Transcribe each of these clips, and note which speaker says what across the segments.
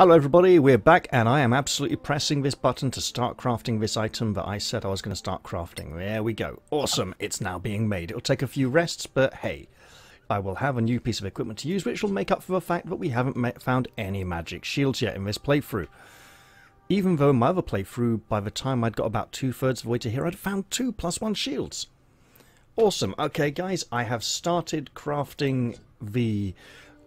Speaker 1: Hello everybody, we're back and I am absolutely pressing this button to start crafting this item that I said I was going to start crafting. There we go. Awesome, it's now being made. It'll take a few rests, but hey, I will have a new piece of equipment to use which will make up for the fact that we haven't found any magic shields yet in this playthrough. Even though in my other playthrough, by the time I'd got about two-thirds of the way to here, I'd found two plus one shields. Awesome. Okay, guys, I have started crafting the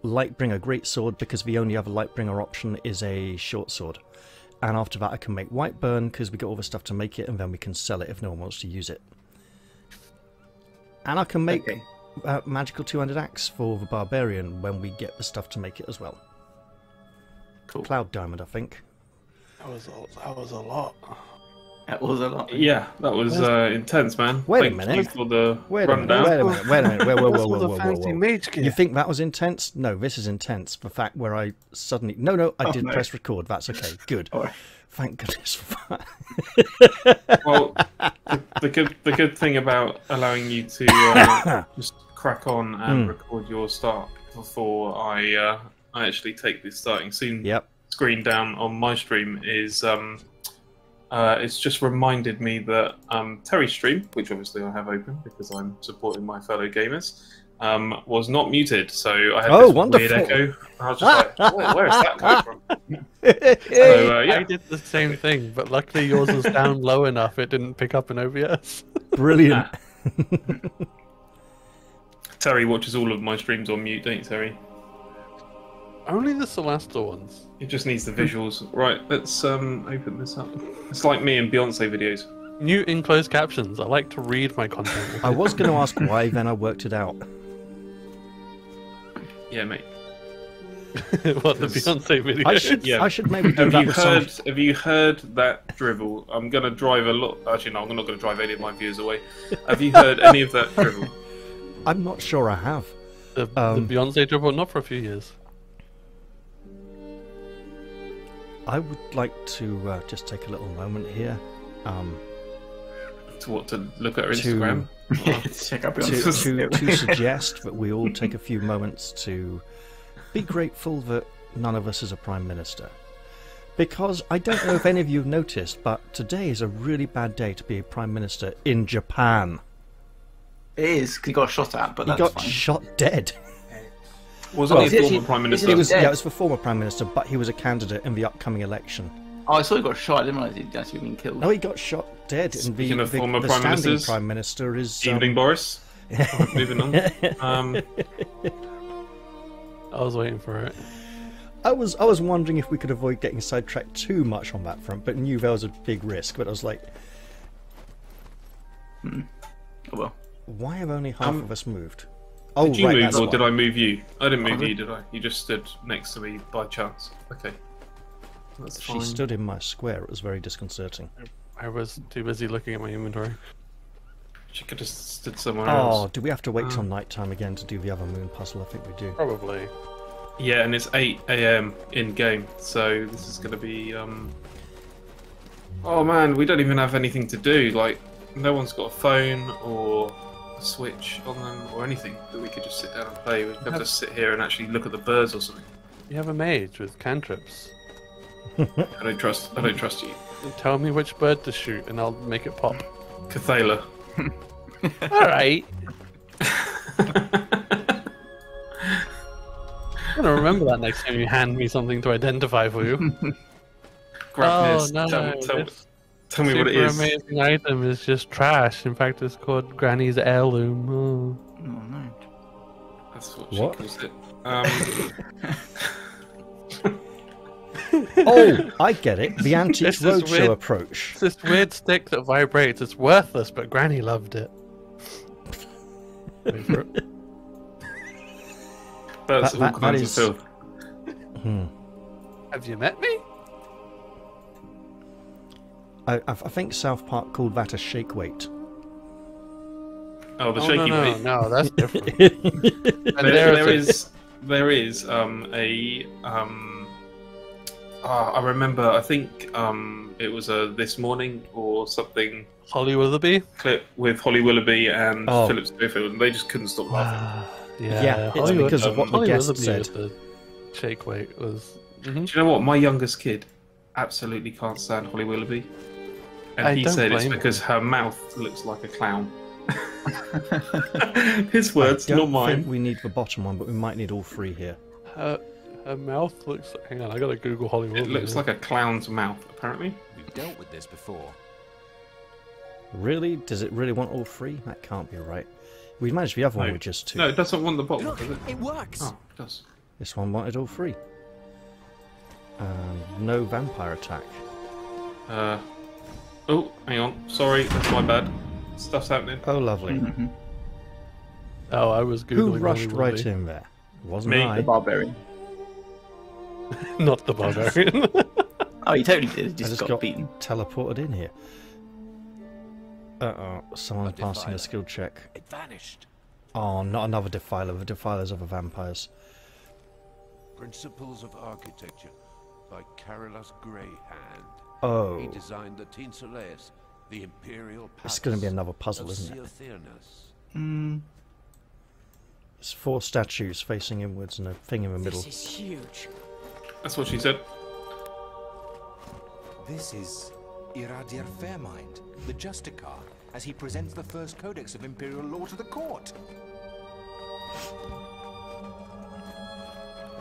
Speaker 1: Lightbringer Greatsword because the only other Lightbringer option is a short sword. And after that I can make Whiteburn because we got all the stuff to make it and then we can sell it if no one wants to use it. And I can make okay. a magical two-handed axe for the Barbarian when we get the stuff to make it as well. Cool. Cloud Diamond, I think.
Speaker 2: That was a, that was a lot.
Speaker 3: That was a lot.
Speaker 4: Yeah, that was uh, intense, man.
Speaker 1: Wait
Speaker 4: Thank
Speaker 1: a minute.
Speaker 4: for the
Speaker 1: wait a minute. Wait a minute. Wait a minute. Whoa, whoa, whoa, whoa, whoa, whoa, whoa.
Speaker 2: Mage
Speaker 1: You think that was intense? No, this is intense. The fact where I suddenly no, no, I
Speaker 3: Oh,
Speaker 1: did
Speaker 3: no.
Speaker 1: press record. That's okay. Good.
Speaker 3: All right.
Speaker 1: Thank goodness for that.
Speaker 4: well, the, the good the good thing about allowing you to uh, just crack on and
Speaker 1: Hmm.
Speaker 4: record your start before I uh, I actually take the starting scene
Speaker 1: Yep.
Speaker 4: screen down on my stream is um, uh, it's just reminded me that um, Terry's stream, which obviously I have open because I'm supporting my fellow gamers, um, was not muted. So I had
Speaker 1: Oh,
Speaker 4: this
Speaker 1: wonderful.
Speaker 4: weird echo. I was just like, where, where is that coming from? So uh, yeah,
Speaker 2: I did the same thing, but luckily yours was down low enough it didn't pick up an OBS.
Speaker 1: Brilliant.
Speaker 4: Terry watches all of my streams on mute, don't you, Terry?
Speaker 2: Only the Celestial ones.
Speaker 4: It just needs the visuals. Right, let's um open this up. It's like me and Beyonce videos.
Speaker 2: New in closed captions. I like to read my content.
Speaker 1: I was going to ask why, then I worked it out.
Speaker 4: Yeah, mate.
Speaker 2: what the Beyonce video?
Speaker 1: I should,
Speaker 4: Yeah.
Speaker 1: I should maybe do
Speaker 4: Have
Speaker 1: that
Speaker 4: you heard?
Speaker 1: some.
Speaker 4: Have you heard that drivel? I'm gonna drive a lot. Actually, no, I'm not gonna drive any of my viewers away. Have you heard any of that drivel?
Speaker 1: I'm not sure I have.
Speaker 2: The,
Speaker 1: Um,
Speaker 2: the Beyonce dribble, not for a few years.
Speaker 1: I would like to uh, just take a little moment here um,
Speaker 4: To what? To look at her Instagram?
Speaker 3: Yeah, check
Speaker 1: to, to, to suggest that we all take a few moments to be grateful that none of us is a prime minister. Because I don't know if any of you have noticed, but today is a really bad day to be a prime minister in Japan.
Speaker 3: It is he got shot at, but
Speaker 1: He
Speaker 3: that's
Speaker 1: got
Speaker 3: fine.
Speaker 1: shot dead.
Speaker 4: Wasn't
Speaker 1: Well,
Speaker 4: he
Speaker 3: is
Speaker 4: former
Speaker 3: he-
Speaker 4: prime minister?
Speaker 3: he
Speaker 1: was yeah, it was the former prime minister, but he was a candidate in the upcoming election.
Speaker 3: Oh, I saw he got shot. I didn't realize he'd actually been killed.
Speaker 1: No, he got shot dead. And the,
Speaker 4: Speaking of
Speaker 1: the,
Speaker 4: former
Speaker 1: the
Speaker 4: prime
Speaker 1: standing
Speaker 4: ministers,
Speaker 1: prime minister is um,
Speaker 4: Evening, Boris. Alright, moving on. Um,
Speaker 2: I was waiting for it.
Speaker 1: I was I was wondering if we could avoid getting sidetracked too much on that front, but knew there was a big risk. But I was like,
Speaker 3: Oh well.
Speaker 1: why have only half
Speaker 4: Um,
Speaker 1: of us moved? Oh,
Speaker 4: did you
Speaker 1: right,
Speaker 4: move or
Speaker 1: why.
Speaker 4: did I move you? I didn't move
Speaker 3: Oh,
Speaker 4: you, did I? You just stood next to me by chance. Okay. That's
Speaker 1: She
Speaker 4: fine.
Speaker 1: stood in my square. It was very disconcerting.
Speaker 2: I was too busy looking at my inventory.
Speaker 4: She could have stood somewhere
Speaker 1: Oh,
Speaker 4: else.
Speaker 1: Oh, do we have to wait till
Speaker 4: Um,
Speaker 1: night time again to do the other moon puzzle? I think we do.
Speaker 2: Probably.
Speaker 4: Yeah, and it's 8 a.m. in game, so this is going to be. um Oh man, we don't even have anything to do. Like, no one's got a phone or a switch on them or anything that we could just sit down and play. We'd have
Speaker 2: Have-
Speaker 4: to sit here and actually look at the birds or something.
Speaker 2: You have a mage with cantrips.
Speaker 4: I don't trust. I don't trust you,
Speaker 2: Tell me which bird to shoot, and I'll make it pop.
Speaker 4: Cathala.
Speaker 2: All right. I'm gonna remember that next time you hand me something to identify for you. Oh no!
Speaker 4: tell, tell,
Speaker 2: this
Speaker 4: tell me what it
Speaker 2: super amazing item is just trash. In fact, it's called Granny's heirloom. Oh.
Speaker 3: Oh no.
Speaker 4: That's what,
Speaker 1: What?
Speaker 4: she calls it. Um,
Speaker 1: oh, I get it. The antique
Speaker 2: This
Speaker 1: roadshow approach.
Speaker 2: It's this weird stick that vibrates. It's worthless, but Granny loved it. Wait for it.
Speaker 4: that's
Speaker 1: That-
Speaker 4: all
Speaker 1: that- that
Speaker 4: kinds
Speaker 1: is-
Speaker 4: of filth.
Speaker 1: Hmm.
Speaker 2: Have you met me?
Speaker 1: I, I I think South Park called that a shake weight.
Speaker 4: Oh, the
Speaker 2: oh,
Speaker 4: shaky
Speaker 2: no, no,
Speaker 4: weight.
Speaker 2: no, that's different.
Speaker 4: There,
Speaker 2: And there
Speaker 4: there
Speaker 2: is a-
Speaker 4: is there is um, a um, ah, I remember I think um, it was a this morning or something
Speaker 2: Holly Willoughby.
Speaker 4: clip with Holly Willoughby and
Speaker 1: Oh.
Speaker 4: Philip Schofield and they just couldn't stop laughing.
Speaker 2: yeah,
Speaker 1: Yeah, it's because of what the
Speaker 2: Holly
Speaker 1: guest
Speaker 2: Willoughby
Speaker 1: said.
Speaker 2: the shake weight was
Speaker 4: Do you know what? My youngest kid absolutely can't stand Holly Willoughby. And
Speaker 2: I
Speaker 4: he said it's
Speaker 2: blame him.
Speaker 4: because her mouth looks like a clown. His words,
Speaker 1: don't
Speaker 4: not
Speaker 1: think
Speaker 4: mine.
Speaker 1: we need the bottom one, but we might need all three here.
Speaker 2: Her, her mouth looks. Hang on, I gotta Google Hollywood.
Speaker 4: It looks like a clown's mouth, apparently.
Speaker 5: We've dealt with this before.
Speaker 1: Really? Does it really want all three? That can't be right. We managed the other one with just two.
Speaker 4: No, it doesn't want the bottom,
Speaker 5: Look,
Speaker 4: does it?
Speaker 5: it works.
Speaker 4: Oh, it does.
Speaker 1: This one wanted all three. Um, no vampire attack.
Speaker 4: Uh, oh, hang on. Sorry, that's my bad. Stuff's happening.
Speaker 1: Oh, lovely.
Speaker 3: Mhm.
Speaker 2: Oh, I was googling.
Speaker 1: Who rushed
Speaker 2: Hollywood
Speaker 1: right
Speaker 2: Willoughby.
Speaker 1: in there? It wasn't
Speaker 4: Me.
Speaker 1: I.
Speaker 3: The barbarian.
Speaker 2: Not the barbarian.
Speaker 3: Oh, he totally did. He
Speaker 1: I
Speaker 3: just,
Speaker 1: just
Speaker 3: got,
Speaker 1: got
Speaker 3: beaten.
Speaker 1: teleported in here. Uh oh, someone's
Speaker 5: A
Speaker 1: passing a skill check.
Speaker 5: It vanished.
Speaker 1: Oh, not another defiler. The defilers are the vampires.
Speaker 6: Principles of Architecture by Carolus Greyhand.
Speaker 1: Oh,
Speaker 6: He designed the Tinsoleus, the Imperial Palace.
Speaker 1: it's going to be another puzzle, isn't it?
Speaker 3: Mm,
Speaker 1: It's four statues facing inwards and a thing in the middle.
Speaker 7: This is huge.
Speaker 4: That's what she said.
Speaker 7: This is Iradir Fairmind, the Justicar, as he presents the first codex of Imperial law to the court.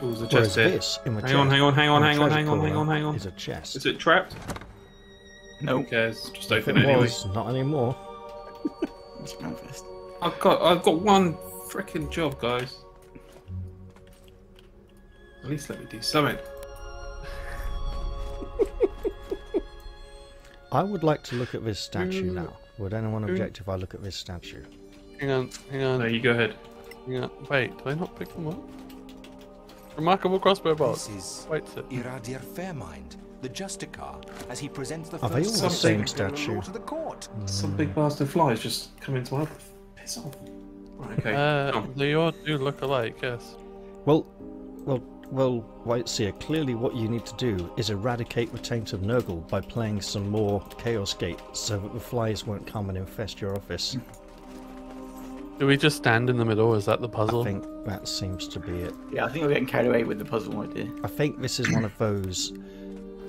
Speaker 4: Oh, there's a chest here.
Speaker 1: this, in the
Speaker 4: Hang on, hang on, hang on, hang on, hang on, hang on, hang on.
Speaker 1: Is a chest.
Speaker 4: Is it trapped?
Speaker 3: no.
Speaker 4: Who cares? Just
Speaker 1: If
Speaker 4: open
Speaker 1: it
Speaker 4: it anyway.
Speaker 1: was, not anymore.
Speaker 3: It's manifest.
Speaker 4: I've got, I've got one freaking job, guys. At least let me do something.
Speaker 1: I would like to look at this statue
Speaker 2: Mm.
Speaker 1: now. Would anyone
Speaker 2: Mm.
Speaker 1: object if I look at this statue?
Speaker 2: hang on, hang on,
Speaker 4: No, you go ahead.
Speaker 2: hang on. Wait, did I not pick them up? Remarkable crossbow bolt.
Speaker 7: This is
Speaker 2: Wait, sit.
Speaker 7: Iradir Fairmind, the Justicar, as he presents the
Speaker 1: Are they
Speaker 7: first
Speaker 1: all
Speaker 4: the same
Speaker 1: statue?
Speaker 7: law to the court.
Speaker 4: Some big bastard flies just come into my piss off. Right, okay.
Speaker 2: Uh,
Speaker 4: Oh.
Speaker 2: they all do look alike, yes.
Speaker 1: Well, well, well, White Seer, clearly what you need to do is eradicate the taint of Nurgle by playing some more Chaos Gate so that the flies won't come and infest your office.
Speaker 2: Do we just stand in the middle? Is that the puzzle?
Speaker 1: I think that seems to be it.
Speaker 3: Yeah, I think we're getting carried away with the puzzle idea.
Speaker 1: I think this is one of those.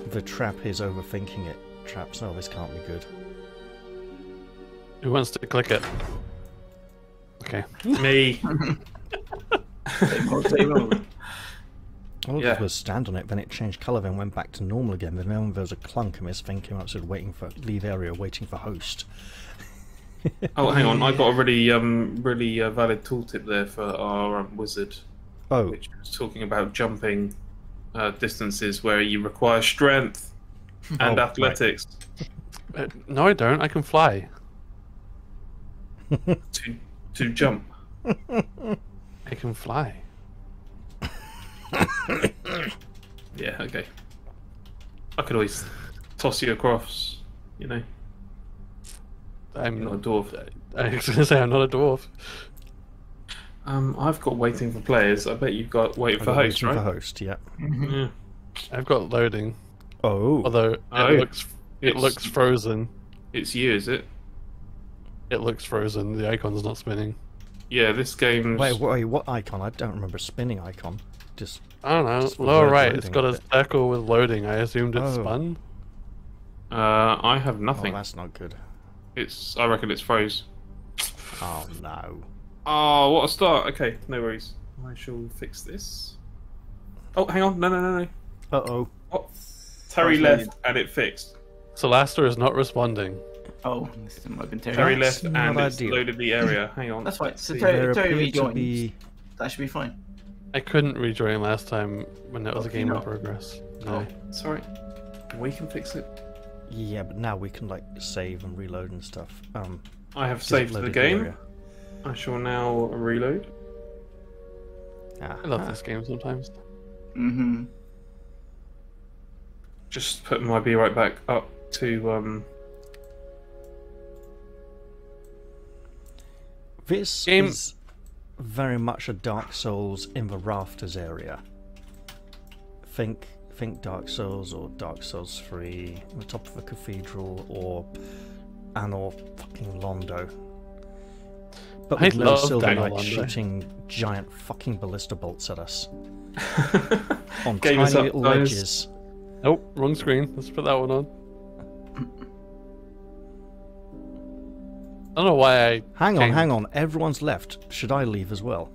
Speaker 1: The trap is overthinking it. Traps. Oh, this can't be good.
Speaker 2: Who wants to click it? Okay.
Speaker 4: Me.
Speaker 3: Same old, same old.
Speaker 1: All
Speaker 4: Yeah.
Speaker 1: yeah. was stand on it, then it changed colour, then went back to normal again. Then there was a clunk, and this thing came up, said waiting for leave area, waiting for host.
Speaker 4: Oh, hang on. I got a really, um, really uh, valid tooltip there for our um, wizard,
Speaker 1: Oh,
Speaker 4: which was talking about jumping uh, distances where you require strength and
Speaker 1: Oh, right.
Speaker 4: athletics
Speaker 2: Uh, no, I don't. I can fly.
Speaker 4: to to jump.
Speaker 2: I can fly.
Speaker 4: Yeah. Okay. I could always toss you across. You know,
Speaker 2: I'm
Speaker 4: not a dwarf.
Speaker 2: I was gonna say I'm not a dwarf.
Speaker 4: Um, I've got waiting for players. I bet you've got waiting for host,
Speaker 1: waiting
Speaker 4: right?
Speaker 1: For host, yeah.
Speaker 4: Yeah.
Speaker 2: I've got loading,
Speaker 1: Oh,
Speaker 2: although it
Speaker 4: Oh,
Speaker 2: looks it
Speaker 4: it's-
Speaker 2: looks frozen.
Speaker 4: It's you, is it?
Speaker 2: It looks frozen. The icon's not spinning.
Speaker 4: Yeah. This game's.
Speaker 1: wait, wait, what icon? I don't remember a spinning icon. Just
Speaker 2: I don't know.
Speaker 1: Just for
Speaker 2: Lower
Speaker 1: word
Speaker 2: right, it's
Speaker 1: loading,
Speaker 2: got a circle with loading. I assumed it
Speaker 1: Oh.
Speaker 2: spun.
Speaker 4: Uh, I have nothing.
Speaker 1: oh, that's not good.
Speaker 4: It's. I reckon it's froze.
Speaker 1: Oh no.
Speaker 4: Oh, what a start. Okay, no worries. I shall fix this. Oh, hang on. No, no, no, no.
Speaker 1: Uh oh.
Speaker 4: What? Terry
Speaker 3: Oh,
Speaker 4: left and it fixed.
Speaker 2: Solasta is not responding.
Speaker 3: Oh, this might have been Terry.
Speaker 4: Terry
Speaker 1: That's
Speaker 4: left and
Speaker 1: not
Speaker 4: it's
Speaker 1: ideal.
Speaker 4: loaded the area. Hang on.
Speaker 3: That's fine.
Speaker 4: let's
Speaker 3: So. Terry-
Speaker 1: There
Speaker 3: Terry
Speaker 1: appeared to
Speaker 3: rejoins.
Speaker 1: be.
Speaker 3: That should be fine.
Speaker 2: I couldn't rejoin last time when it was a game
Speaker 3: no.
Speaker 2: in progress. No.
Speaker 4: Oh, sorry. We can fix it.
Speaker 1: Yeah, but now we can like save and reload and stuff. Um,
Speaker 4: I have saved the game.
Speaker 1: area.
Speaker 4: I shall now reload.
Speaker 1: Ah,
Speaker 2: I love
Speaker 1: ah.
Speaker 2: this game sometimes.
Speaker 3: Mm-hmm.
Speaker 4: Just put my B right back up to um.
Speaker 1: This
Speaker 2: Game-
Speaker 1: is very much a Dark Souls in the rafters area. Think, think Dark Souls or Dark Souls Three, on the top of a cathedral, or Anor fucking Londo. But
Speaker 2: I
Speaker 1: with no Silver
Speaker 2: Anor
Speaker 1: Knight
Speaker 2: Londo.
Speaker 1: shooting giant fucking ballista bolts at us. on
Speaker 4: Game
Speaker 1: tiny
Speaker 4: up,
Speaker 1: little
Speaker 4: guys.
Speaker 1: ledges.
Speaker 2: Nope, wrong screen. Let's put that one on. I don't know why I.
Speaker 1: Hang on, hang on. Everyone's left. Should I leave as well?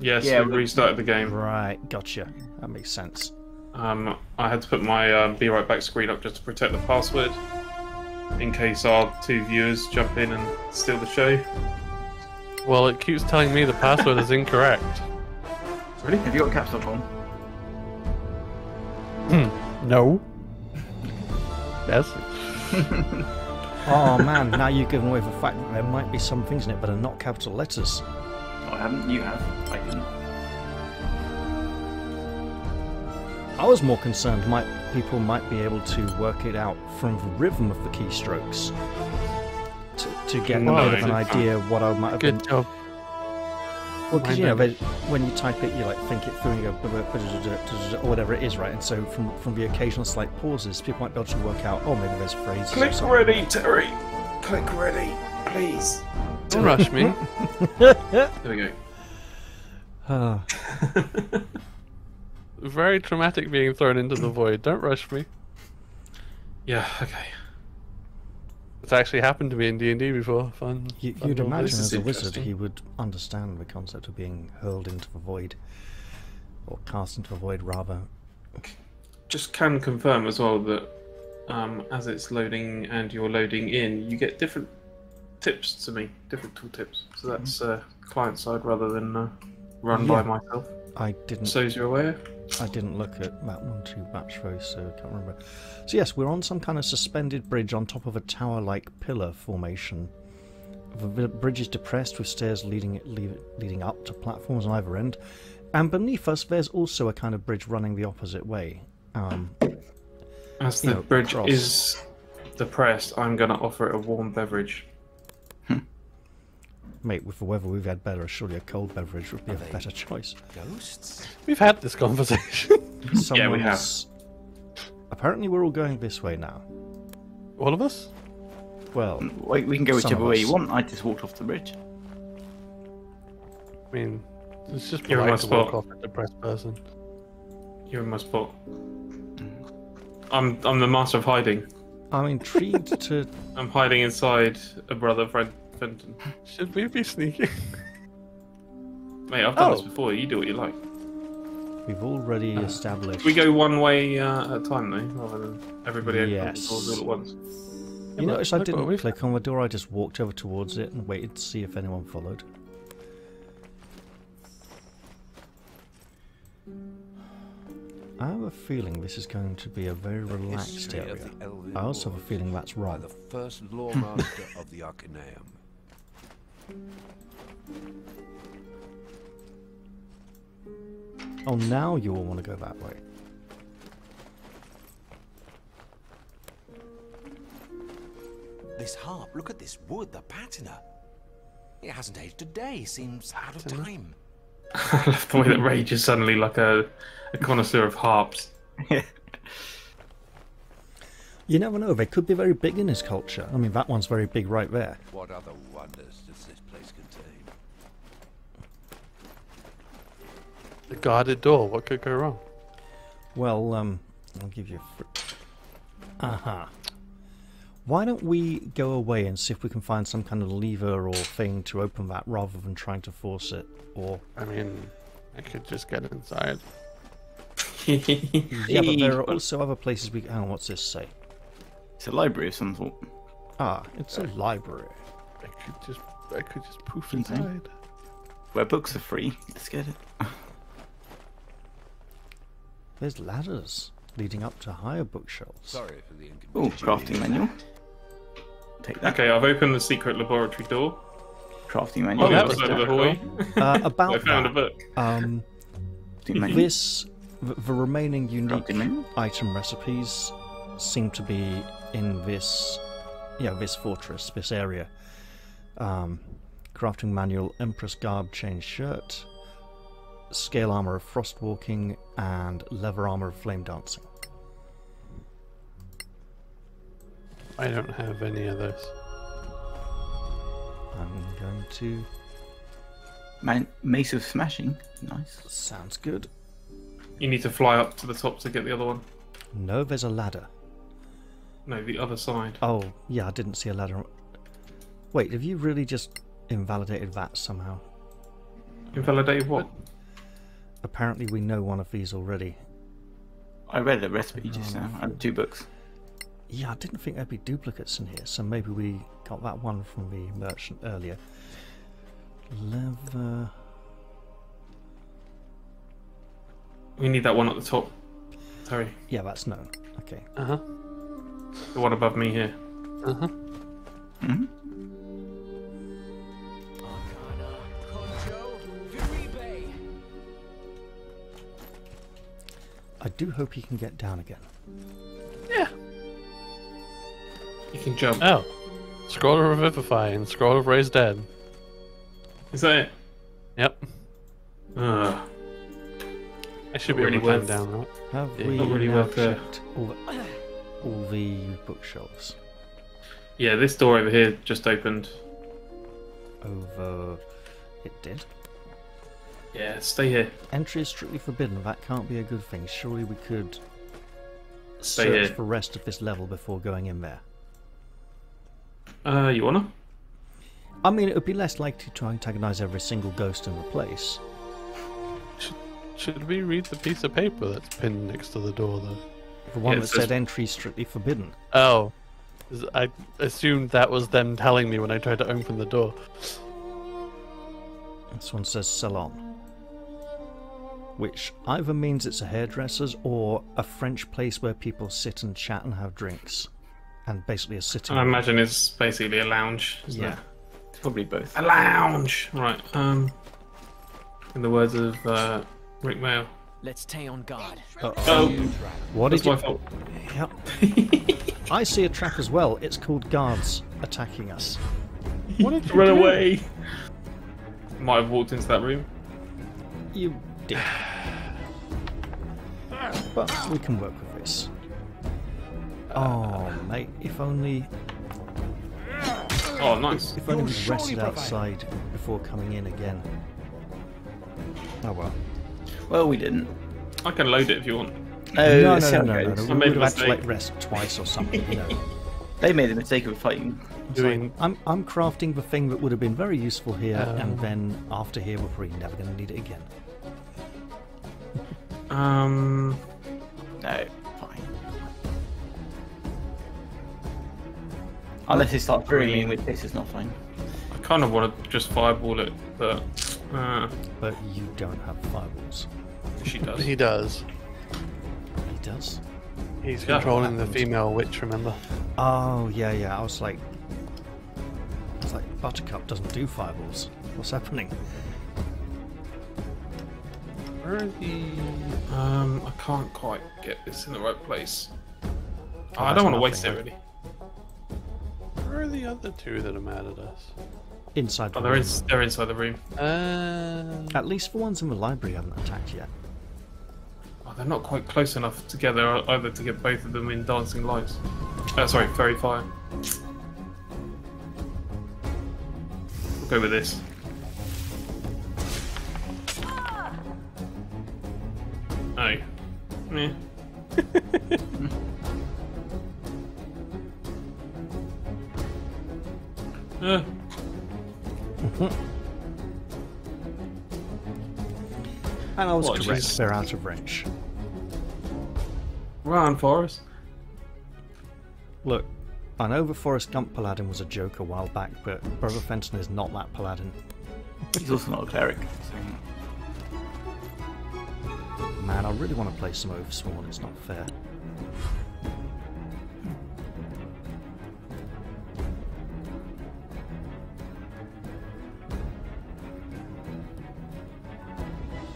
Speaker 4: Yes,
Speaker 3: Yeah,
Speaker 4: we
Speaker 3: we-
Speaker 4: restarted the game.
Speaker 1: Right, gotcha. That makes sense.
Speaker 4: Um, I had to put my um, be right back screen up just to protect the password, in case our two viewers jump in and steal the show.
Speaker 2: Well, it keeps telling me the password is incorrect.
Speaker 3: Really? Have you got caps lock on?
Speaker 2: No. Yes.
Speaker 1: Oh man, now you've given away the fact that there might be some things in it, but are not capital letters.
Speaker 3: I haven't. You have. I didn't.
Speaker 1: I was more concerned might people might be able to work it out from the rhythm of the keystrokes to, to get
Speaker 4: No,
Speaker 1: a bit of an idea of what I might have been.
Speaker 2: Good job.
Speaker 1: Well, because you know, they- when you type it, you like think it through and you go or whatever it is, right? And so from from the occasional slight pauses, people might be able to work out. Oh, maybe there's phrases.
Speaker 4: Click
Speaker 1: something.
Speaker 4: ready, Terry. Click ready, please.
Speaker 2: Don't rush me.
Speaker 4: There we go.
Speaker 1: Ah,
Speaker 2: Very traumatic being thrown into the void. Don't rush me.
Speaker 4: Yeah. Okay.
Speaker 2: It's actually happened to me in D and D before. Fun.
Speaker 1: you,
Speaker 2: fun
Speaker 1: you'd imagine
Speaker 2: bit.
Speaker 4: is
Speaker 1: as a wizard he would understand the concept of being hurled into the void, or cast into the void rather.
Speaker 4: Just can confirm as well that um, as it's loading and you're loading in, you get different tips to me, different tool tips. So that's uh, client side rather than uh, run by myself.
Speaker 1: I didn't.
Speaker 4: So as you're aware.
Speaker 1: I didn't look at map one two batch through, so I can't remember. So yes, we're on some kind of suspended bridge on top of a tower-like pillar formation. The bridge is depressed with stairs leading it, leading up to platforms on either end, and beneath us there's also a kind of bridge running the opposite way. Um,
Speaker 4: As the
Speaker 1: know,
Speaker 4: bridge
Speaker 1: across.
Speaker 4: is depressed, I'm going to offer it a warm beverage.
Speaker 1: Mate, with the weather we've had better, surely a cold beverage would be a better choice.
Speaker 7: Ghosts?
Speaker 2: We've had this conversation.
Speaker 4: Yeah, we have.
Speaker 1: Apparently, we're all going this way now.
Speaker 2: All of us.
Speaker 1: Well,
Speaker 3: Wait, we can go whichever way you want. I just walked off the bridge.
Speaker 2: I mean, it's just
Speaker 4: You're in
Speaker 2: polite
Speaker 4: my
Speaker 2: to walk
Speaker 4: spot.
Speaker 2: off a depressed person.
Speaker 4: You're in my spot. Mm. I'm I'm the master of hiding.
Speaker 1: I'm intrigued to
Speaker 4: I'm hiding inside a brother Fred Fenton.
Speaker 2: Should we be sneaking?
Speaker 4: Mate, I've done this
Speaker 2: Oh.
Speaker 4: before. You do what you like.
Speaker 1: We've already established.
Speaker 4: We go one way uh, at a time though, rather than everybody opening up the
Speaker 1: Yes.
Speaker 4: doors all at once.
Speaker 1: You
Speaker 2: but
Speaker 1: notice I didn't
Speaker 2: we've-
Speaker 1: click on the door, I just walked over towards it and waited to see if anyone followed. I have a feeling this is going to be a very relaxed area. I also have a feeling that's
Speaker 6: by
Speaker 1: wrong.
Speaker 6: the first Lawmaster of the Arcaneum.
Speaker 1: Oh, now you all want to go that way.
Speaker 7: This harp, look at this wood, the patina. It hasn't aged a day, seems out of time.
Speaker 4: I love the way that Rage is suddenly like a, a connoisseur of harps.
Speaker 1: You never know, they could be very big in this culture. I mean, that one's very big right there.
Speaker 6: What other wonders does this place contain?
Speaker 2: The guarded door. What could go wrong?
Speaker 1: Well, um, I'll give you. Fr- Aha. Why don't we go away and see if we can find some kind of lever or thing to open that rather than trying to force it? Or
Speaker 2: I mean, I could just get inside.
Speaker 1: yeah, but there are also other places we. Hang on, what's this say?
Speaker 3: It's a library of some sort.
Speaker 1: Ah, it's a library.
Speaker 2: I could just, I could just poof
Speaker 3: Okay.
Speaker 2: inside.
Speaker 3: Where books are free. Let's get it.
Speaker 1: There's ladders leading up to higher bookshelves.
Speaker 6: Sorry for the
Speaker 3: Oh, crafting manual. Take that.
Speaker 4: okay, I've opened the secret laboratory door.
Speaker 3: Crafting
Speaker 4: Oh,
Speaker 3: manual.
Speaker 2: that
Speaker 4: that
Speaker 2: was
Speaker 4: was the
Speaker 2: cool.
Speaker 4: hallway.
Speaker 1: Uh,
Speaker 4: I
Speaker 1: about
Speaker 4: found a book.
Speaker 1: um, this, the, the remaining unique item recipes seem to be in this, yeah, this fortress, this area. Um, crafting manual, Empress garb, chain shirt, scale armor of frost walking, and leather armor of flame dancing.
Speaker 2: I don't have any of those.
Speaker 1: I'm going to.
Speaker 3: Man- Mace of smashing. Nice.
Speaker 1: Sounds good.
Speaker 4: You need to fly up to the top to get the other one.
Speaker 1: No, there's a ladder.
Speaker 4: No, the other side.
Speaker 1: Oh, yeah, I didn't see a ladder. Wait, have you really just invalidated that somehow?
Speaker 4: Invalidated what?
Speaker 1: Apparently, we know one of these already.
Speaker 3: I read the recipe just now. I had two books.
Speaker 1: Yeah, I didn't think there'd be duplicates in here, so maybe we got that one from the merchant earlier. Leather.
Speaker 4: We need that one at the top. Sorry,
Speaker 1: Yeah, that's known. Okay.
Speaker 2: Uh huh.
Speaker 4: The one above me here.
Speaker 2: Uh huh.
Speaker 3: hmm
Speaker 1: I do hope he can get down again.
Speaker 2: Yeah.
Speaker 4: You can jump.
Speaker 2: Oh. Scroll of Revivify and Scroll of Raise Dead.
Speaker 4: Is that it?
Speaker 2: Yep.
Speaker 4: Uh,
Speaker 2: I should be
Speaker 4: Really
Speaker 2: able to climb down that.
Speaker 1: Have
Speaker 2: Yeah,
Speaker 1: we
Speaker 4: not really
Speaker 1: now
Speaker 4: worth the-
Speaker 1: checked all the, all the bookshelves?
Speaker 4: yeah, this door over here just opened.
Speaker 1: Over. It did.
Speaker 4: Yeah, stay here.
Speaker 1: Entry is strictly forbidden. That can't be a good thing. Surely we could
Speaker 4: Stay
Speaker 1: search
Speaker 4: here.
Speaker 1: for rest of this level before going in there.
Speaker 4: Uh, you wanna?
Speaker 1: I mean, it would be less likely to antagonize every single ghost in the place.
Speaker 2: Should we read the piece of paper that's pinned next to the door, though?
Speaker 1: The one
Speaker 4: Yeah,
Speaker 1: that
Speaker 4: says-
Speaker 1: said entry strictly forbidden.
Speaker 2: Oh. I assumed that was them telling me when I tried to open the door.
Speaker 1: This one says salon. Which either means it's a hairdresser's or a French place where people sit and chat and have drinks. And basically a sitting
Speaker 4: I imagine it's basically a lounge. Isn't
Speaker 1: Yeah.
Speaker 4: It?
Speaker 3: It's probably both.
Speaker 4: A lounge. Right. Um. In the words of uh, Rick Mail.
Speaker 5: Let's stay on guard.
Speaker 4: Oh.
Speaker 1: oh, What
Speaker 4: that's
Speaker 1: did
Speaker 4: my
Speaker 1: you...
Speaker 4: fault.
Speaker 1: Yep. I see a trap as well. It's called guards attacking us.
Speaker 2: What did you
Speaker 4: Run
Speaker 2: do?
Speaker 4: away. Might have walked into that room.
Speaker 1: You did. But we can work with this. Oh, mate, if only
Speaker 4: Oh, nice.
Speaker 1: if only we rested outside before coming in again. Oh well.
Speaker 3: Well, we didn't.
Speaker 4: I can load it if you want.
Speaker 3: No,
Speaker 1: no, no, no, no, no, no. We
Speaker 4: made
Speaker 1: would have had to like rest twice or something, you know.
Speaker 3: They made the mistake of fighting.
Speaker 2: Doing-
Speaker 1: I'm I'm crafting the thing that would have been very useful here,
Speaker 2: Oh.
Speaker 1: and then after here we're probably never going to need it again.
Speaker 4: Um.
Speaker 3: No, fine. Unless they start drilling, in which case it's not fine.
Speaker 4: I kind of want to just fireball it, but uh,
Speaker 1: But you don't have fireballs.
Speaker 4: She does.
Speaker 2: He does.
Speaker 1: He does.
Speaker 2: He's
Speaker 4: Yeah.
Speaker 2: controlling the female witch, remember?
Speaker 1: Oh yeah, yeah. I was like, I was like, Buttercup doesn't do fireballs. What's happening?
Speaker 2: Where are the.
Speaker 4: Um, I can't quite get this in the right place. Oh, I don't want to waste it really.
Speaker 2: Where are the other two that are mad at us?
Speaker 1: Inside.
Speaker 4: Oh,
Speaker 1: the
Speaker 4: they're in,
Speaker 1: room.
Speaker 4: they're inside the room.
Speaker 2: Uh,
Speaker 1: At least the ones in the library haven't attacked yet.
Speaker 4: Oh, they're not quite close enough together either to get both of them in dancing lights. Uh, sorry, fairy fire. We'll go with this. Oh. Meh. uh,
Speaker 1: And I was
Speaker 4: What,
Speaker 1: correct. They're out of range.
Speaker 4: Run, Forrest.
Speaker 1: Look, I know the Forrest Gump Paladin was a joke a while back, but Brother Fenton is not that Paladin.
Speaker 3: He's also not a cleric. So.
Speaker 1: Man, I really want to play some Oversworn. It's not fair.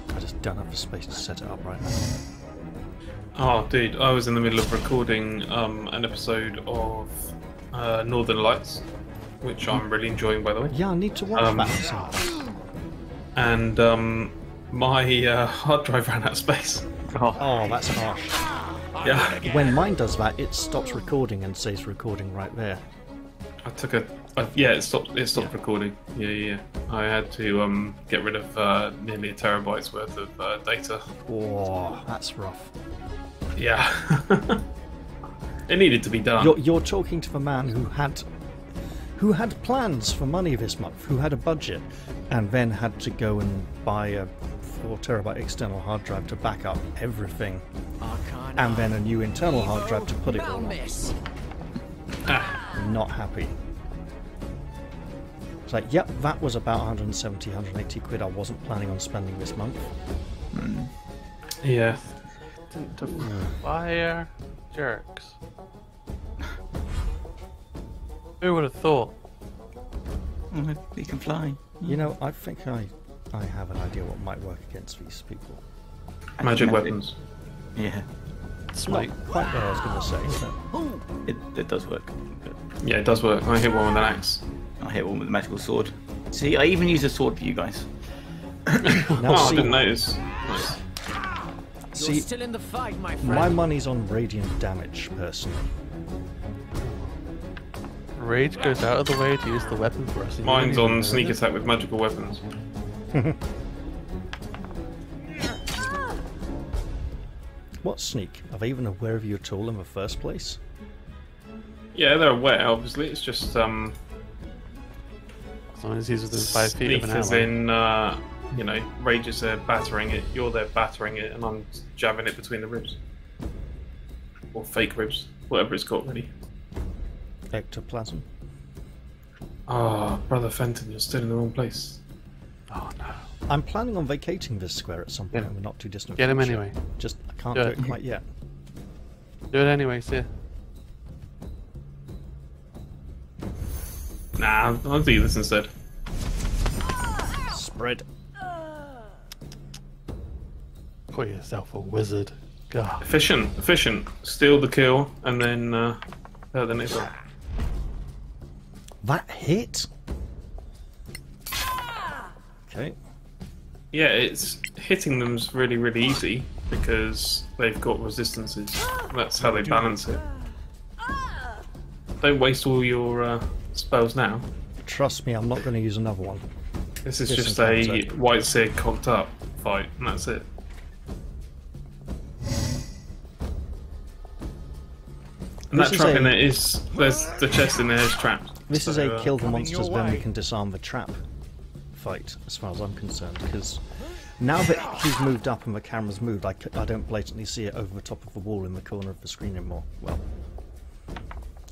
Speaker 1: I just don't have the space to set it up right now.
Speaker 4: Oh, dude, I was in the middle of recording um, an episode of uh, Northern Lights, which I'm really enjoying, by the way.
Speaker 1: Yeah, I need to watch
Speaker 4: Um,
Speaker 1: that. at.
Speaker 4: And um, my uh, hard drive ran out of space.
Speaker 1: Oh, that's harsh.
Speaker 4: Yeah,
Speaker 1: When mine does that, it stops recording and says recording right there.
Speaker 4: I took a Uh, yeah, it stopped. It stopped recording. Yeah, yeah. yeah. I had to um get rid of uh, nearly a terabyte's worth of uh, data.
Speaker 1: Whoa, that's rough.
Speaker 4: Yeah. it needed to be done.
Speaker 1: You're, you're talking to the man who had who had plans for money this month, who had a budget, and then had to go and buy a four terabyte external hard drive to back up everything, and then a new internal hard drive to put it all on.
Speaker 4: Ah,
Speaker 1: Not happy. It's like, yep, that was about 170, 180 quid I wasn't planning on spending this month.
Speaker 4: yeah.
Speaker 2: To fire jerks. Who would have thought?
Speaker 8: He can fly.
Speaker 1: You know, I think I, I have an idea what might work against these people.
Speaker 4: Magic
Speaker 8: Magic.
Speaker 4: weapons.
Speaker 8: Yeah,
Speaker 2: Smite.
Speaker 1: Not quite what I was going to say. but- oh.
Speaker 8: it, it does work. But
Speaker 4: Yeah, it does work. I hit one with an axe.
Speaker 8: I hit one with a magical sword. See, I even use a sword for you guys.
Speaker 1: Now,
Speaker 4: oh, I didn't notice. Nice.
Speaker 1: See,
Speaker 5: still in the fight, my friend.
Speaker 1: my money's on radiant damage, personally.
Speaker 2: Rage goes out of the way to use the weapon for us.
Speaker 4: Mine's on sneak attack with magical weapons.
Speaker 1: What sneak? Are they even aware of you at all in the first place?
Speaker 4: Yeah, they're aware. Obviously, it's just um.
Speaker 2: As long as he's within five feet of an
Speaker 4: as
Speaker 2: ally.
Speaker 4: in, uh, you know, Rage is there battering it, you're there battering it, and I'm jabbing it between the ribs. Or fake ribs, whatever it's called, really.
Speaker 1: Ectoplasm.
Speaker 4: Ah, Brother Fenton, you're still in the wrong place.
Speaker 2: Oh no.
Speaker 1: I'm planning on vacating this square at some point
Speaker 2: Get
Speaker 1: in the not too distant
Speaker 2: Get him
Speaker 1: future.
Speaker 2: anyway.
Speaker 1: Just, I can't
Speaker 2: Do
Speaker 1: do
Speaker 2: it.
Speaker 1: it quite yet.
Speaker 2: Do it anyway, see ya.
Speaker 4: Nah, I'll do this instead.
Speaker 1: Spread.
Speaker 2: Call yourself a wizard. God.
Speaker 4: Efficient, efficient. Steal the kill, and then, uh, uh the next one.
Speaker 1: That hit? Okay.
Speaker 4: Yeah, it's hitting them's really, really easy because they've got resistances. That's how they balance it. Don't waste all your uh, spells now.
Speaker 1: Trust me, I'm not going to use another one.
Speaker 4: This is
Speaker 1: This
Speaker 4: just a white seer cocked up fight, and that's it. And
Speaker 1: This
Speaker 4: that
Speaker 1: is
Speaker 4: trap
Speaker 1: a-
Speaker 4: in there is there's the chest in there is trapped.
Speaker 1: This is a
Speaker 4: uh,
Speaker 1: kill the
Speaker 7: coming
Speaker 1: monsters,
Speaker 7: your
Speaker 1: then we can disarm the trap fight, as far as I'm concerned. Because now that he's moved up and the camera's moved, I, I don't blatantly see it over the top of the wall in the corner of the screen anymore. Well,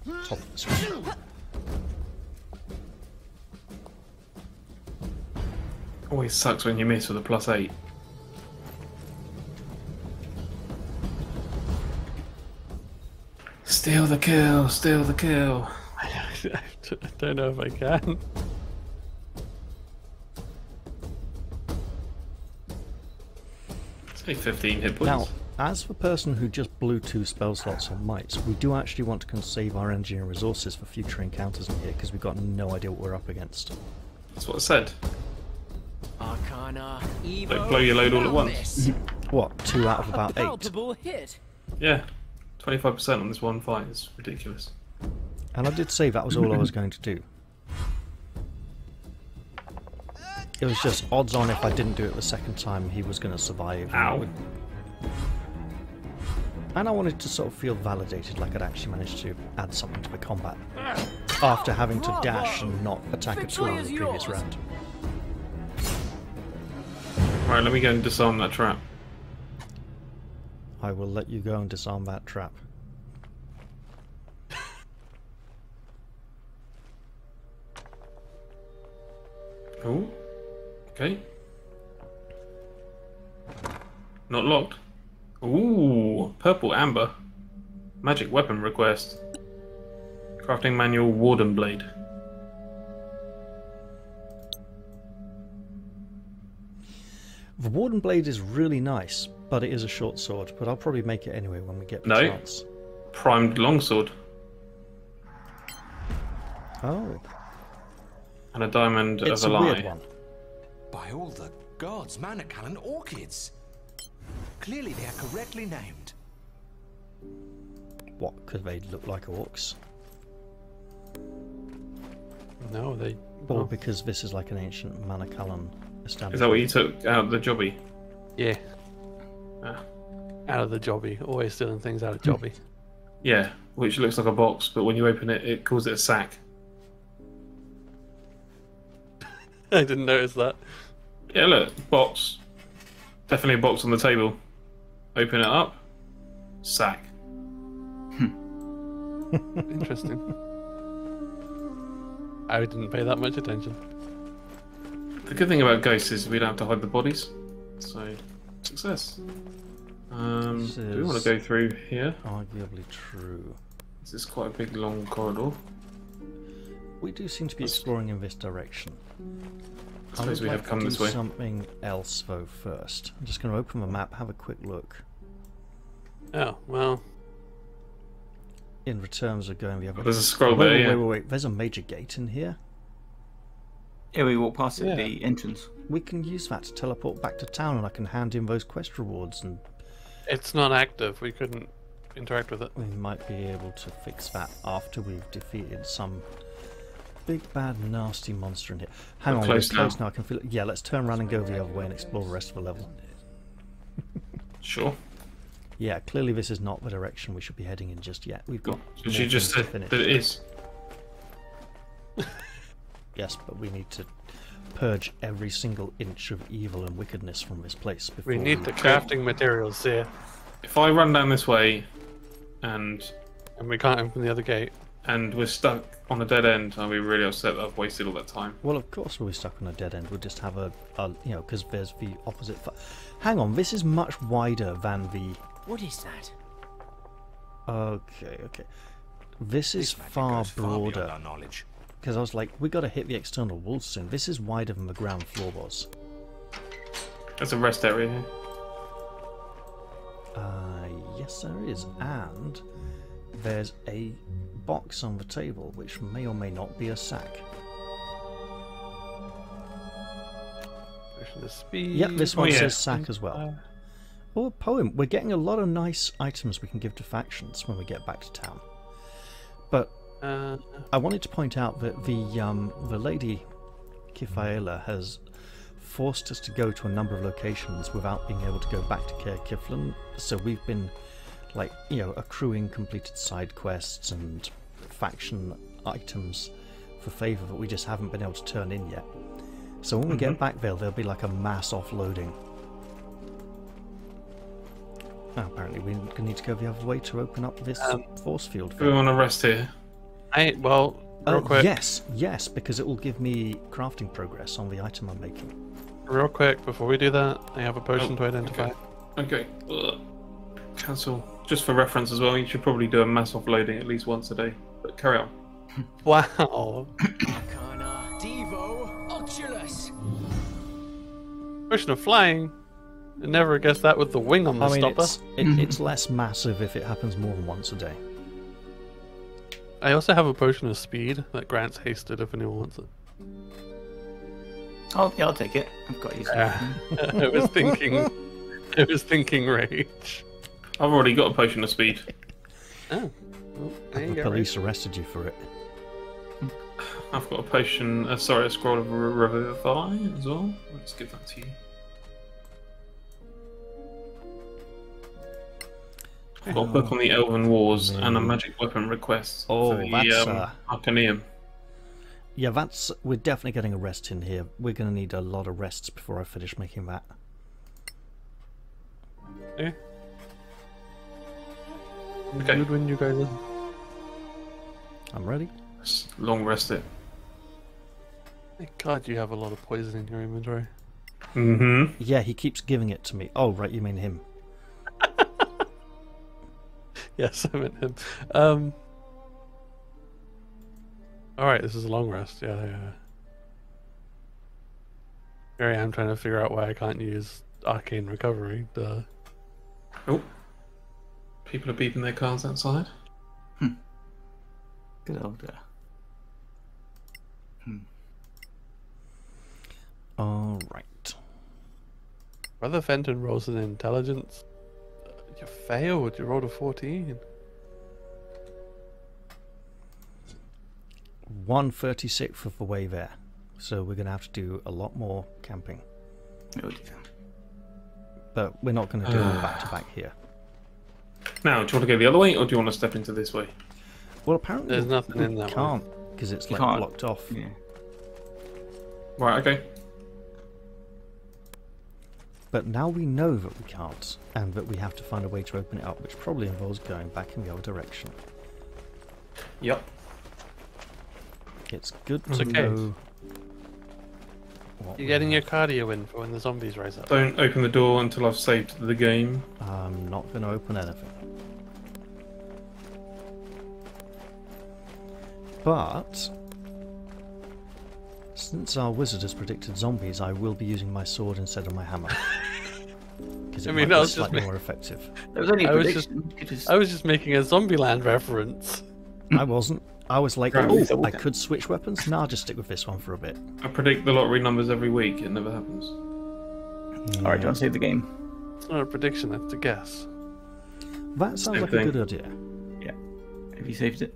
Speaker 1: top of the screen.
Speaker 4: Always sucks when you miss with a plus eight. Steal the kill, steal the kill.
Speaker 2: I don't know if I can.
Speaker 4: It's only 15 hit points.
Speaker 1: Now, as the person who just blew two spell slots on mites, we do actually want to conserve our energy and resources for future encounters in here, because we've got no idea what we're up against.
Speaker 4: That's what I said.
Speaker 5: Arcana, Evo,
Speaker 4: Don't blow your load all at once.
Speaker 1: What, two out of about eight?
Speaker 5: Palpable hit.
Speaker 4: Yeah, 25% on this one fight is ridiculous.
Speaker 1: And I did say that was all I was going to do. It was just odds on if I didn't do it the second time, he was going to survive. and
Speaker 4: Ow.
Speaker 1: And I wanted to sort of feel validated, like I'd actually managed to add something to the combat. After having to dash and not attack at all in the previous round.
Speaker 4: Alright, let me go and disarm that trap.
Speaker 1: I will let you go and disarm that trap.
Speaker 4: Oh, okay. Not locked. Ooh, purple amber. Magic weapon request. Crafting manual warden blade.
Speaker 1: The Warden Blade is really nice, but it is a short sword, but I'll probably make it anyway when we get the
Speaker 4: No.
Speaker 1: chance.
Speaker 4: Primed longsword.
Speaker 1: Oh,
Speaker 4: And a diamond
Speaker 1: it's
Speaker 4: of
Speaker 1: a
Speaker 4: a lie.
Speaker 1: weird one.
Speaker 7: By all the gods, Manacalon orchids. Clearly they are correctly named.
Speaker 1: What, could they look like orcs?
Speaker 2: No, they.
Speaker 1: Or
Speaker 2: oh,
Speaker 1: because this is like an ancient Manacalon establishment.
Speaker 4: Is that what you took out the jobby?
Speaker 2: yeah.
Speaker 4: Ah.
Speaker 2: Out of the jobby. Always stealing things out of jobby.
Speaker 4: Yeah, which looks like a box, but when you open it, it calls it a sack.
Speaker 2: I didn't notice that.
Speaker 4: Yeah, look, box. Definitely a box on the table. Open it up. Sack.
Speaker 2: Interesting. I didn't pay that much attention.
Speaker 4: The good thing about ghosts is we don't have to hide the bodies. So, success. Um, do we want to go through here?
Speaker 1: Arguably true.
Speaker 4: This is quite a big, long corridor.
Speaker 1: We do seem to be exploring in this direction.
Speaker 4: I suppose we
Speaker 1: would
Speaker 4: have
Speaker 1: like
Speaker 4: come
Speaker 1: to
Speaker 4: this
Speaker 1: do
Speaker 4: way.
Speaker 1: something else though first. I'm just going to open the map, have a quick look.
Speaker 2: Oh, well.
Speaker 1: In returns of going the other. Way.
Speaker 4: There's a scroll
Speaker 1: wait,
Speaker 4: there,
Speaker 1: wait,
Speaker 4: yeah.
Speaker 1: wait, wait, wait. There's a major gate in here.
Speaker 8: Yeah, we walk past it,
Speaker 2: Yeah.
Speaker 8: the entrance.
Speaker 1: We can use that to teleport back to town, and I can hand in those quest rewards, and
Speaker 2: It's not active. We couldn't interact with it.
Speaker 1: we might be able to fix that after we've defeated some big bad nasty monster in here. Hang
Speaker 4: We're
Speaker 1: on,
Speaker 4: close
Speaker 1: we're close
Speaker 4: now.
Speaker 1: now. I can feel it. Yeah, let's turn around and go the other way and explore the rest of the level.
Speaker 4: Sure.
Speaker 1: Yeah, clearly this is not the direction we should be heading in just yet. We've got.
Speaker 4: But
Speaker 1: more
Speaker 4: you just
Speaker 1: things
Speaker 4: said
Speaker 1: to finish.
Speaker 4: that it is.
Speaker 1: Yes, but we need to purge every single inch of evil and wickedness from this place before
Speaker 2: We need the crafting materials here.
Speaker 4: If I run down this way, and
Speaker 2: And we can't open the other gate.
Speaker 4: and we're stuck on a dead end, I'll be really upset that I've wasted all that time.
Speaker 1: Well, of course we'll be stuck on a dead end. We'll just have a, a you know, because there's the opposite. Fa- Hang on, this is much wider than the.
Speaker 5: What is that?
Speaker 1: Okay, okay. This is
Speaker 7: This magic
Speaker 1: far
Speaker 7: goes far
Speaker 1: broader
Speaker 7: knowledge.
Speaker 1: Because I was like, we got to hit the external walls soon. This is wider than the ground floor was.
Speaker 4: There's a rest area here.
Speaker 1: Uh, yes, there is, and there's a box on the table which may or may not be a sack.
Speaker 2: Potion of speed.
Speaker 1: Yep, this
Speaker 4: Oh,
Speaker 1: one
Speaker 4: yeah.
Speaker 1: says sack as well. Oh, a poem. We're getting a lot of nice items we can give to factions when we get back to town. But
Speaker 2: Uh,
Speaker 1: I wanted to point out that the um, the lady Kifaela has forced us to go to a number of locations without being able to go back to Caer Cyflen. So we've been like you know accruing completed side quests and faction items for favor that we just haven't been able to turn in yet. So when we get back there, there'll be like a mass offloading. Apparently we need to go the other way to open up this
Speaker 2: Um,
Speaker 1: force field.
Speaker 4: Do we want to rest here?
Speaker 2: I well, real
Speaker 1: Oh,
Speaker 2: quick,
Speaker 1: yes, yes, because it will give me crafting progress on the item I'm making.
Speaker 2: real quick before we do that, I have a oh, potion
Speaker 4: Oh,
Speaker 2: to identify.
Speaker 4: Okay. Ugh. Cancel. Just for reference as well, you should probably do a mass offloading at least once a day. But carry on.
Speaker 2: Wow,
Speaker 5: Arcana. Devo. Oculus.
Speaker 2: potion of flying. I never guessed that with the wing on the
Speaker 1: I mean,
Speaker 2: stopper.
Speaker 1: it's, it, it's less massive if it happens more than once a day.
Speaker 2: I also have a potion of speed that grants hasted if anyone wants it.
Speaker 8: Oh, yeah, I'll take it. I've got you.
Speaker 2: I was thinking, I was thinking rage.
Speaker 4: I've already got a potion of speed.
Speaker 2: Oh, well,
Speaker 1: The
Speaker 2: you go.
Speaker 1: police arrested you for it.
Speaker 4: I've got a potion. Uh, sorry, a scroll of revivify as well. Let's give that to you. I've got a book on the Elven Wars and a magic weapon request
Speaker 1: Oh,
Speaker 4: for the
Speaker 1: that's,
Speaker 4: um,
Speaker 1: uh,
Speaker 4: Arcaneum.
Speaker 1: Yeah, that's. We're definitely getting a rest in here. We're going to need a lot of rests before I finish making that.
Speaker 2: Yeah.
Speaker 4: Okay.
Speaker 2: Good when you guys are.
Speaker 1: I'm ready.
Speaker 4: Long rest it.
Speaker 2: Thank God you have a lot of poison in your inventory.
Speaker 4: Mm-hmm.
Speaker 1: Yeah, he keeps giving it to me. Oh, right, you mean him.
Speaker 2: Yes, I meant him. Um. All right, this is a long rest. Yeah, yeah. yeah. Here I am trying to figure out why I can't use arcane recovery. Duh.
Speaker 4: Oh. People are beeping their cars outside. Hmm.
Speaker 8: Good old. Uh,
Speaker 1: All right.
Speaker 2: Whether Fenton rolls an intelligence, you failed. You rolled a fourteen.
Speaker 1: one thirty sixth of the way there, so we're going to have to do a lot more camping.
Speaker 8: Oh dear.
Speaker 1: But we're not going to do it back to back here.
Speaker 4: Now, do you want to go the other way, or do you want to step into this way?
Speaker 1: Well, apparently
Speaker 2: There's nothing
Speaker 1: we
Speaker 2: in that way.
Speaker 1: can't because it's
Speaker 8: You
Speaker 1: like
Speaker 8: can't.
Speaker 1: blocked off.
Speaker 8: Yeah.
Speaker 4: Right. Okay.
Speaker 1: But now we know that we can't, and that we have to find a way to open it up, which probably involves going back in the other direction.
Speaker 4: Yep.
Speaker 1: It's good
Speaker 2: It's
Speaker 1: to
Speaker 2: okay.
Speaker 1: know. what
Speaker 2: You're getting your cardio in for when the zombies rise up.
Speaker 4: Don't open the door until I've saved the game.
Speaker 1: I'm not going to open anything. But since our wizard has predicted zombies, I will be using my sword instead of my hammer. Because it
Speaker 2: I mean,
Speaker 1: might
Speaker 2: I
Speaker 1: be
Speaker 2: was just
Speaker 1: slightly
Speaker 2: ma-
Speaker 1: more effective.
Speaker 8: That was only a
Speaker 2: I was just-
Speaker 8: prediction. You could just-
Speaker 2: I was just making a Zombieland reference.
Speaker 1: I wasn't. I was like, oh, I could switch weapons. Nah, I'll just stick with this one for a bit.
Speaker 4: I predict the lottery numbers every week. It never happens.
Speaker 8: All right, do you want to save the game?
Speaker 2: It's not a prediction, it's a guess.
Speaker 1: That sounds
Speaker 4: Same
Speaker 1: like
Speaker 4: thing.
Speaker 1: a good idea. Yeah.
Speaker 8: Have you saved it?